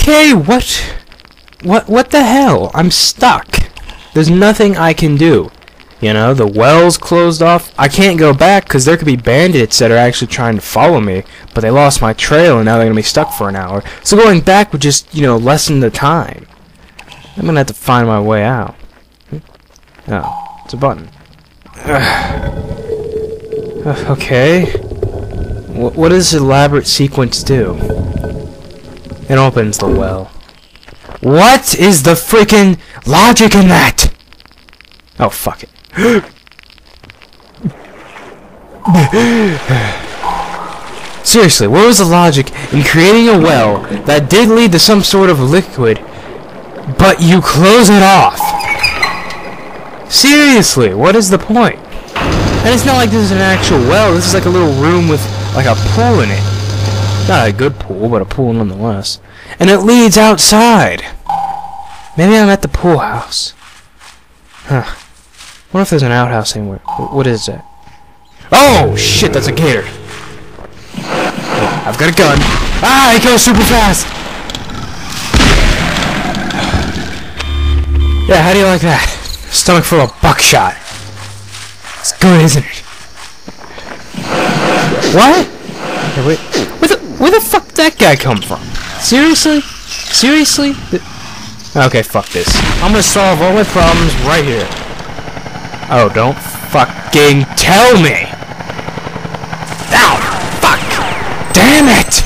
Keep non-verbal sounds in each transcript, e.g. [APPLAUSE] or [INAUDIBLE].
Okay, what? What, what the hell? I'm stuck. There's nothing I can do. You know, the well's closed off. I can't go back because there could be bandits that are actually trying to follow me, but they lost my trail and now they're going to be stuck for an hour. So going back would just, you know, lessen the time. I'm going to have to find my way out. Hmm? Oh, it's a button. [SIGHS] okay. Wh what does elaborate sequence do? It opens the well. What is the freaking logic in that? Oh, fuck it. [GASPS] Seriously, what was the logic in creating a well that did lead to some sort of liquid, but you close it off? Seriously, what is the point? And it's not like this is an actual well, this is like a little room with like a pool in it. Not a good pool, but a pool nonetheless. And it leads outside. Maybe I'm at the pool house. Huh. What if there's an outhouse anywhere? What is that? Oh, shit, that's a gator. I've got a gun. Ah, he goes super fast! Yeah, how do you like that? Stomach full of buckshot. It's good, isn't it? What? Wait. Where the, where the fuck did that guy come from? Seriously? Seriously? Okay, fuck this. I'm gonna solve all my problems right here. Oh, don't fucking tell me! Ow! Fuck! Damn it!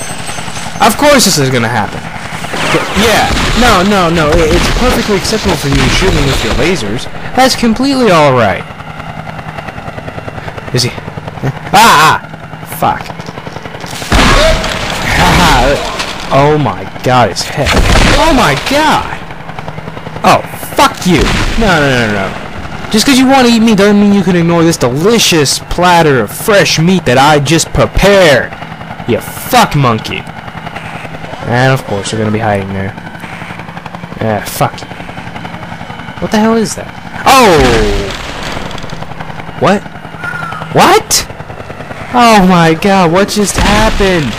Of course this is gonna happen. Yeah, no, no, no, it's perfectly acceptable for you to shoot me with your lasers. That's completely alright. Is he? Ah! ah. Fuck. Oh my god, his head. Oh my god! Oh, fuck you! No, no, no, no. Just because you want to eat me doesn't mean you can ignore this delicious platter of fresh meat that I just prepared. You fuck monkey. And of course, you're to be hiding there. Yeah, fuck. What the hell is that? Oh! What? What? Oh my god, what just happened?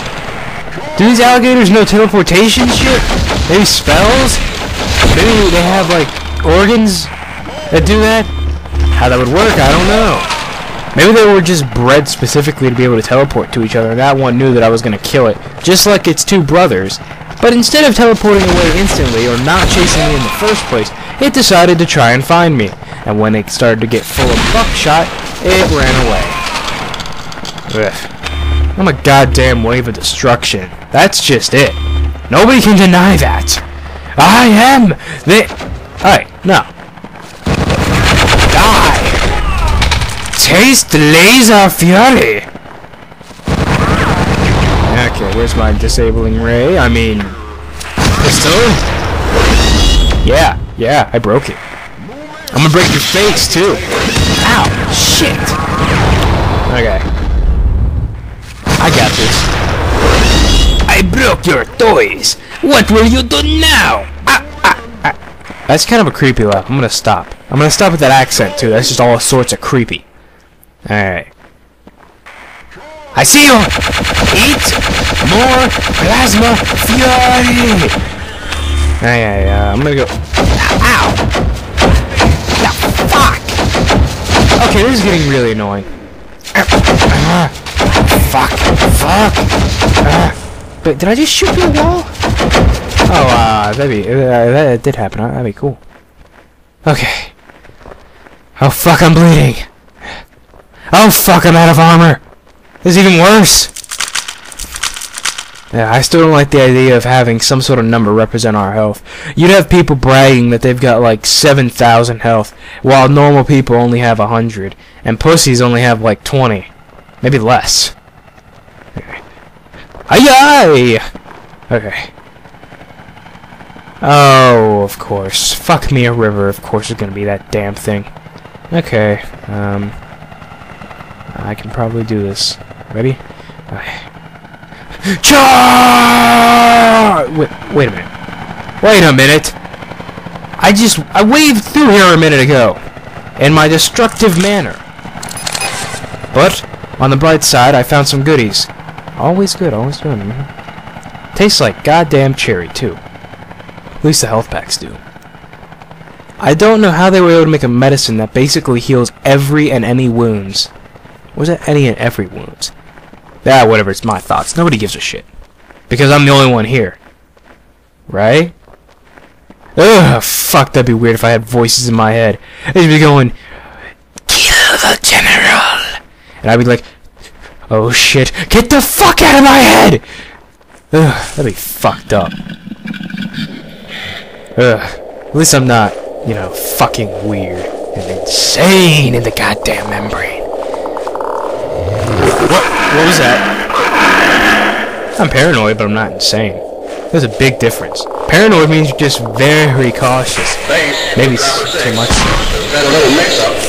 Do these alligators know teleportation shit? Maybe spells? Maybe they have, like, organs that do that? How that would work, I don't know. Maybe they were just bred specifically to be able to teleport to each other, and that one knew that I was going to kill it, just like its two brothers. But instead of teleporting away instantly, or not chasing me in the first place, it decided to try and find me. And when it started to get full of buckshot, it ran away. Ugh. I'm a goddamn wave of destruction. That's just it. Nobody can deny that. I am the... Alright, no. Die! Taste laser fury! Okay, where's my disabling ray? I mean... Pistol? Yeah, yeah, I broke it. I'm gonna break your face, too. Ow, shit! Okay. I got this. I broke your toys! What will you do now? Ah, ah, ah. That's kind of a creepy laugh. I'm gonna stop. I'm gonna stop with that accent, too. That's just all sorts of creepy. Alright. I see you! Eat more plasma fury! Yeah, yeah, yeah. I'm gonna go. Ow! Yeah, fuck! Okay, this is getting really annoying. Uh, fuck! Fuck! Uh, but did I just shoot through the wall? Oh, uh, that'd be, uh, that did happen. That'd be cool. Okay. Oh, fuck, I'm bleeding. Oh fuck, I'm out of armor! This is even worse! Yeah, I still don't like the idea of having some sort of number represent our health. You'd have people bragging that they've got like 7,000 health, while normal people only have 100, and pussies only have like 20. Maybe less. Okay. Aye Okay. Oh, of course. Fuck me a river, of course it's gonna be that damn thing. Okay, um... I can probably do this. Ready? Okay. [LAUGHS] Charge! Wait, wait a minute. Wait a minute. I just I waved through here a minute ago in my destructive manner. But on the bright side, I found some goodies. Always good, always good. Tastes like goddamn cherry too. At least the health packs do. I don't know how they were able to make a medicine that basically heals every and any wounds. Was it any and every wounds? Ah, whatever, it's my thoughts. Nobody gives a shit. Because I'm the only one here. Right? Ugh, fuck, that'd be weird if I had voices in my head. They'd be going, Kill the general! And I'd be like, Oh shit, get the fuck out of my head! Ugh, that'd be fucked up. Ugh, at least I'm not, you know, fucking weird and insane in the goddamn membrane. What? What was that? I'm paranoid, but I'm not insane. There's a big difference. Paranoid means you're just very cautious. Maybe too much.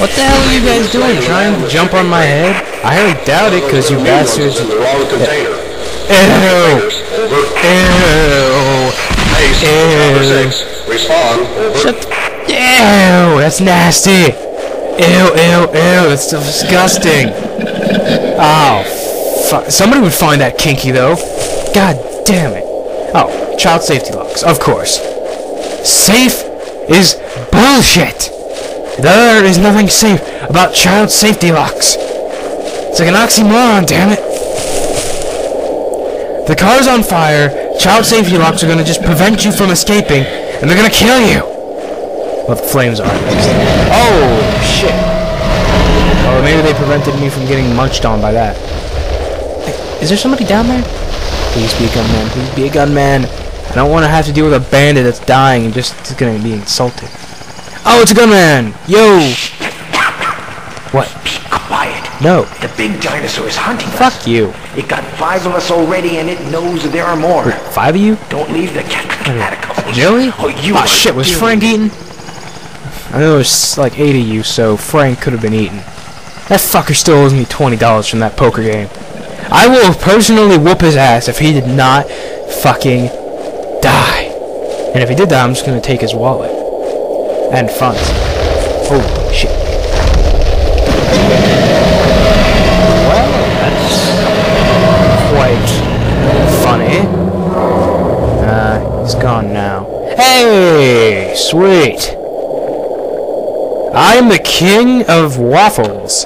What the hell are you guys doing? Trying to jump on my head? I highly doubt it, because you bastards... the wrong container. Ew! Ew! Ew! six. Respond. Over. Shut the... Ew! That's nasty! Ew, ew, ew! That's disgusting! Oh, fuck. Somebody would find that kinky, though. God damn it. Oh, child safety locks, of course. Safe is bullshit! There is nothing safe about child safety locks. It's like an oxymoron, damn it. The car's on fire, child safety locks are gonna just prevent you from escaping, and they're gonna kill you! Well, the flames are. Oh, shit. Oh, maybe they prevented me from getting munched on by that. Is there somebody down there? Please be a gunman. Please be a gunman. I don't want to have to deal with a bandit that's dying and just is gonna be insulted. Oh, it's a gunman! Yo! What? No. The big dinosaur is hunting us. Fuck you. It got five of us already, and it knows there are more. Five of you? Don't leave the cat catacombs. Really? Oh, you oh shit, was. Frank eaten? I know there's like eight of you, so Frank could have been eaten. That fucker still owes me $20 from that poker game. I will personally whoop his ass if he did not fucking die. And if he did die, I'm just gonna take his wallet. And funds. Holy shit. Funny. Uh, he's gone now. Hey, sweet. I am the king of waffles.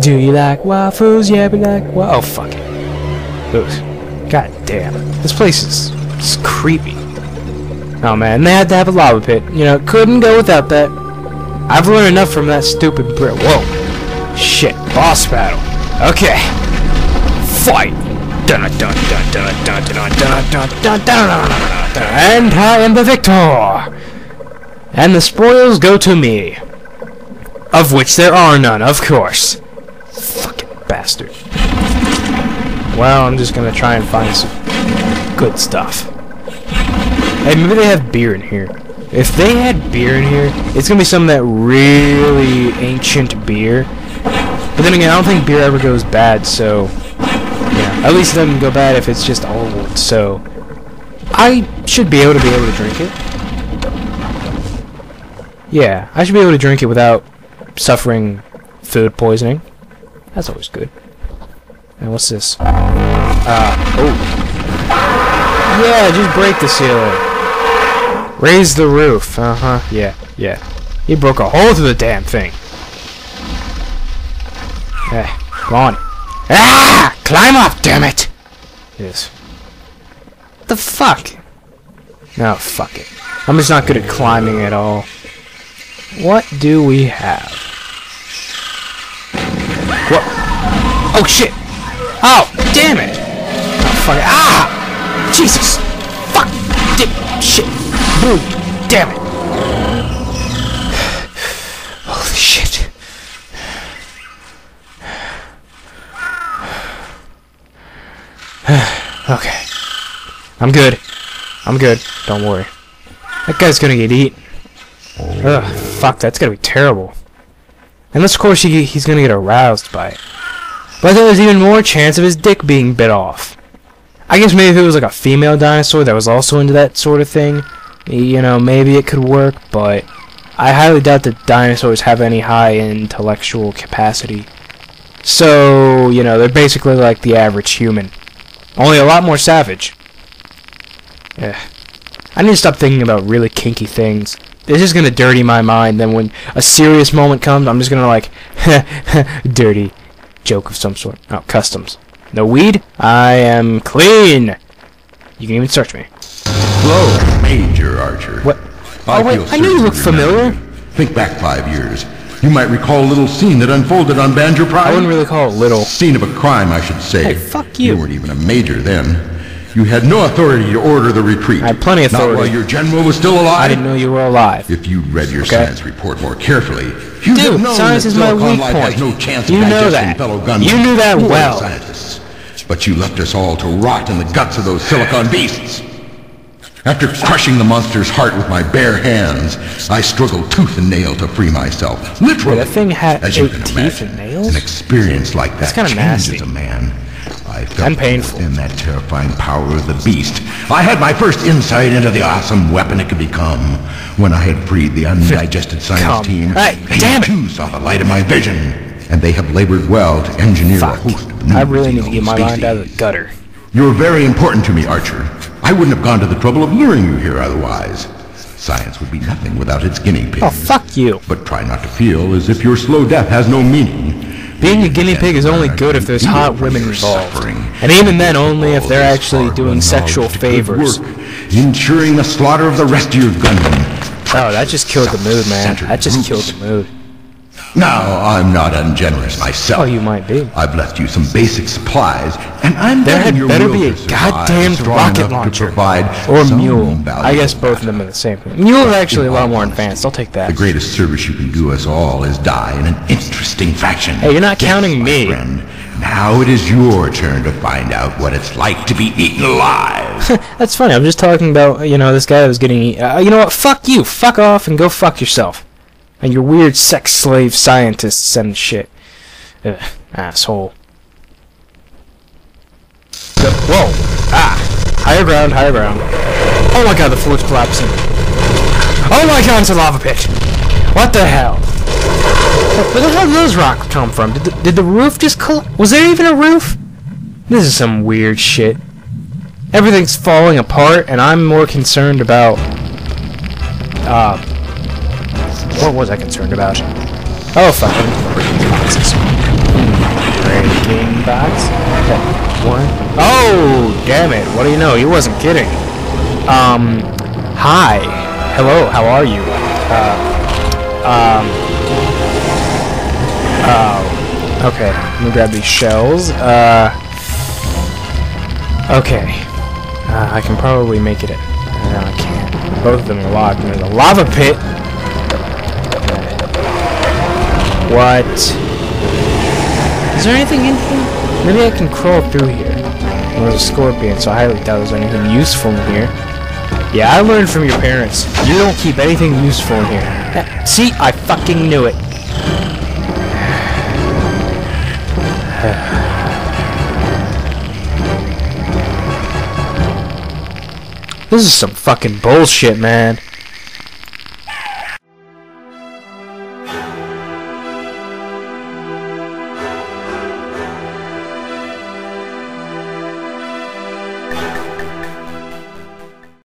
Do you like waffles? Yeah, we like wa- Oh, fuck it. Ugh. God damn. This place is, is creepy. Oh man, they had to have a lava pit. You know, couldn't go without that. I've learned enough from that stupid Brit. Whoa. Shit. Boss battle. Okay. Fight. And I am the victor! And the spoils go to me. Of which there are none, of course. Fucking bastard. Well, I'm just gonna try and find some good stuff. Hey, maybe they have beer in here. If they had beer in here, it's gonna be some that really ancient beer. But then again, I don't think beer ever goes bad, so... At least it doesn't go bad if it's just old. So I should be able to be able to drink it. Yeah, I should be able to drink it without suffering food poisoning. That's always good. And what's this? Uh, oh. Yeah, just break the ceiling. Raise the roof. Uh-huh, yeah, yeah. He broke a hole through the damn thing. Hey, come on. Ah! Climb up, damn it! Yes. The fuck? No, fuck it. I'm just not good at climbing at all. What do we have? What? Oh shit! Oh, damn it! Oh, fuck it. Ah! Jesus! Fuck! Dip! Shit! Boom! Damn it! [SIGHS] Holy shit! [SIGHS] okay. I'm good. I'm good. Don't worry. That guy's gonna get eaten. Ugh, fuck, that's gonna be terrible. Unless, of course, he, he's gonna get aroused by it. But there's even more chance of his dick being bit off. I guess maybe if it was like a female dinosaur that was also into that sort of thing, you know, maybe it could work, but I highly doubt that dinosaurs have any high intellectual capacity. So, you know, they're basically like the average human. Only a lot more savage. Yeah. I need to stop thinking about really kinky things. It's just gonna dirty my mind. Then when a serious moment comes, I'm just gonna like, [LAUGHS] dirty joke of some sort. Oh, customs. No weed. I am clean. You can even search me. Hello, Major Archer. What? I Oh, wait, I knew you looked familiar. Think back five years. You might recall a little scene that unfolded on Banjo Prime. I wouldn't really call it little. Scene of a crime, I should say. Hey, fuck you. You weren't even a major then. You had no authority to order the retreat. I had plenty of authority. Not while your general was still alive. I didn't know you were alive. If you'd read your Okay. science report more carefully, you'd Dude, have known science that is my Silicon weak Life point. Has no chance You of know digesting that. fellow gunmen. You knew that well. Scientists, but you left us all to rot in the guts of those silicon beasts. After crushing the monster's heart with my bare hands, I struggled tooth and nail to free myself. Literally. Wait, that thing had As you can teeth imagine, and nails? An experience like that That's changes nasty. a man. I felt And painful. within that terrifying power of the beast. I had my first insight into the awesome weapon it could become when I had freed the undigested science Come. team. Hey, they damn it. too saw the light of my vision, and they have labored well to engineer Fuck. a host of new I really need to get my mind out of the gutter. You're very important to me, Archer. I wouldn't have gone to the trouble of luring you here otherwise. Science would be nothing without its guinea pigs. Oh, fuck you. But try not to feel as if your slow death has no meaning. Being a guinea pig is only good if there's hot women involved. And even then, only if they're actually doing sexual favors. Ensuring the slaughter of the rest of your gunmen. Oh, that just killed the mood, man. That just killed the mood. Now, I'm not ungenerous myself. Oh, you might be. I've left you some basic supplies, and I'm There had better be a goddamn rocket launcher. Or mule. I guess both of them are the same thing. Mule is actually a lot more advanced. I'll take that. The greatest service you can do us all is die in an interesting fashion. Hey, you're not counting me. Friend. Now it is your turn to find out what it's like to be eaten alive. [LAUGHS] That's funny. I'm just talking about, you know, this guy that was getting. Uh, you know what? Fuck you. Fuck off and go fuck yourself. And your weird sex slave scientists and shit. Ugh, asshole. Whoa. Ah. Higher ground, higher ground. Oh my god, the floor's collapsing. Oh my god, it's a lava pit. What the hell? Where the hell did those rocks come from? Did the, did the roof just collapse? Was there even a roof? This is some weird shit. Everything's falling apart, and I'm more concerned about. Uh. What was I concerned about? Oh, fucking breaking boxes. Breaking box? Okay, One. Oh, damn it. What do you know? He wasn't kidding. Um. Hi. Hello, how are you? Uh. Um. Oh. Okay, let me grab these shells. Uh. Okay. Uh, I can probably make it in. No, I can't. Both of them are locked. and There's a lava pit. What? Is there anything in here? Maybe I can crawl through here. Well, there's a scorpion, so I highly doubt there's anything useful in here. Yeah, I learned from your parents. You don't keep anything useful in here. Eh, See, I fucking knew it. [SIGHS] This is some fucking bullshit, man.